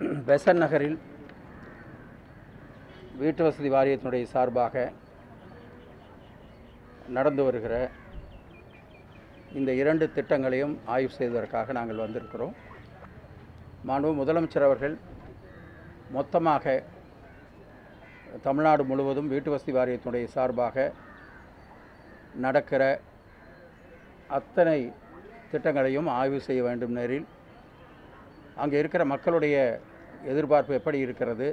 பெசன் நகரில் வீட்டு வசதி வாரியத்தினுடைய சார்பாக நடந்து வருகிற இந்த இரண்டு திட்டங்களையும் ஆய்வு செய்வதற்காக நாங்கள் வந்திருக்கிறோம். மாண்பு முதலமைச்சர் அவர்கள் மொத்தமாக தமிழ்நாடு முழுவதும் வீட்டு வசதி வாரியத்தினுடைய சார்பாக நடக்கிற அத்தனை திட்டங்களையும் ஆய்வு செய்ய வேண்டும் நேரில் அங்கே இருக்கிற மக்களுடைய எதிர்பார்ப்பு எப்படி இருக்கிறது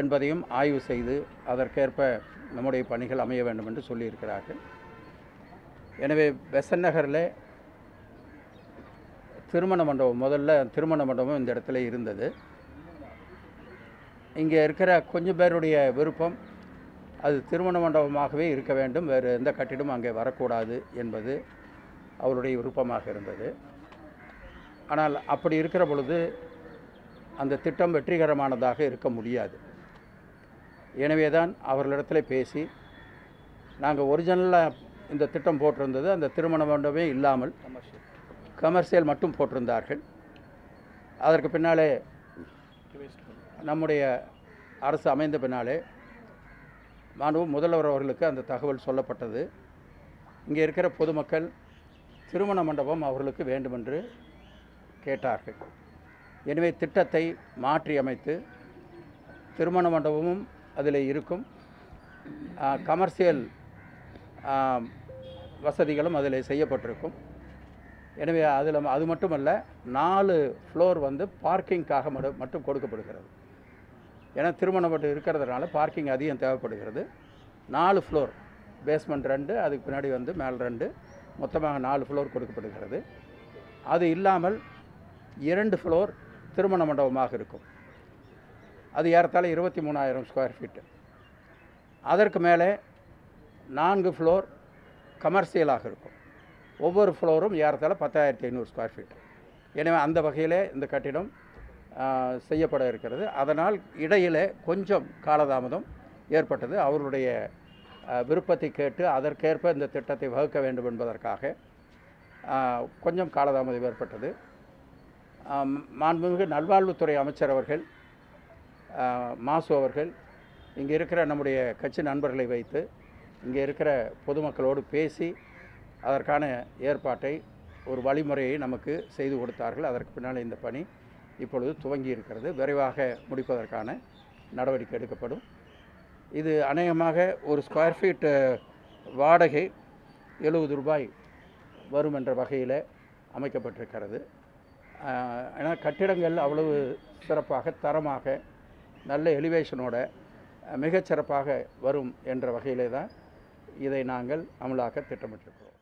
என்பதையும் ஆய்வு செய்து அதற்கேற்ப நம்முடைய பணிகள் அமைய வேண்டும் என்று சொல்லியிருக்கிறார்கள். எனவே பெசன் நகரில் திருமண மண்டபம் முதல்ல திருமண மண்டபம் இந்த இடத்துல இருந்தது. இங்கே இருக்கிற கொஞ்சம் பேருடைய விருப்பம் அது திருமண மண்டபமாகவே இருக்க வேண்டும் வேறு எந்த கட்டிடமும் அங்கே வரக்கூடாது என்பது அவருடைய விருப்பமாக இருந்தது. ஆனால் அப்படி இருக்கிற பொழுது அந்த திட்டம் வெற்றிகரமானதாக இருக்க முடியாது. எனவே தான் அவர்களிடத்தில் பேசி நாங்கள் ஒரிஜினலாக இந்த திட்டம் போட்டிருந்தது அந்த திருமண மண்டபமே இல்லாமல் கமர்ஷியல் மட்டும் போட்டிருந்தார்கள். அதற்கு பின்னாலே நம்முடைய அரசு அமைந்த பின்னாலே மாணவம் முதல்வர் அவர்களுக்கு அந்த தகவல் சொல்லப்பட்டது. இங்கே இருக்கிற பொதுமக்கள் திருமண மண்டபம் அவர்களுக்கு வேண்டுமென்று கேட்டார்கள். எனவே திட்டத்தை மாற்றி அமைத்து திருமண மண்டபமும் அதில் இருக்கும். கமர்ஷியல் வசதிகளும் அதில் செய்யப்பட்டிருக்கும். எனவே அதில் அது மட்டுமல்ல நாலு ஃப்ளோர் வந்து பார்க்கிங்காக மடு- மட்டும் கொடுக்கப்படுகிறது. ஏன்னா திருமணம் மட்டும் இருக்கிறதுனால பார்க்கிங் அதிகம் தேவைப்படுகிறது. நாலு ஃப்ளோர் பேஸ்மெண்ட் ரெண்டு அதுக்கு பின்னாடி வந்து மேல் ரெண்டு மொத்தமாக நாலு ஃப்ளோர் கொடுக்கப்படுகிறது. அது இல்லாமல் இரண்டு ஃப்ளோர் திருமண மண்டபமாக இருக்கும். அது ஏறத்தாழ இருபத்தி மூணாயிரம் ஸ்கொயர் ஃபீட்டு அதற்கு மேலே நான்கு ஃப்ளோர் கமர்ஷியலாக இருக்கும். ஒவ்வொரு ஃப்ளோரும் ஏறத்தாழ பத்தாயிரத்தி ஐநூறு ஸ்கொயர் ஃபீட் எனவே அந்த வகையிலே இந்த கட்டிடம் செய்யப்பட இருக்கிறது. அதனால் இடையிலே கொஞ்சம் காலதாமதம் ஏற்பட்டது. அவர்களுடைய விருப்பத்தை கேட்டு அதற்கேற்ப இந்த திட்டத்தை வகுக்க வேண்டும் என்பதற்காக கொஞ்சம் காலதாமதம் ஏற்பட்டது. மாண்புமிகு நல்வாழ்வுத்துறை அமைச்சர் அவர்கள் மாசு அவர்கள் இங்கே இருக்கிற நம்முடைய கட்சி நண்பர்களை வைத்து இங்கே இருக்கிற பொதுமக்களோடு பேசி அதற்கான ஏற்பாட்டை ஒரு வழிமுறையை நமக்கு செய்து கொடுத்தார்கள். அதற்கு பின்னால் இந்த பணி இப்பொழுது துவங்கி இருக்கிறது. விரைவாக முடிப்பதற்கான நடவடிக்கை எடுக்கப்படும். இது அநேகமாக ஒரு ஸ்கொயர் ஃபீட் வாடகை எழுபது ரூபாய் வரும் என்ற வகையில் அமைக்கப்பட்டிருக்கிறது. ஏன்னா கட்டிடங்கள் அவ்வளவு சிறப்பாக தரமாக நல்ல எலிவேஷனோட மிகச்சிறப்பாக வரும் என்ற வகையிலே தான் இதை நாங்கள் அமலாக்க திட்டமிட்டிருக்கிறோம்.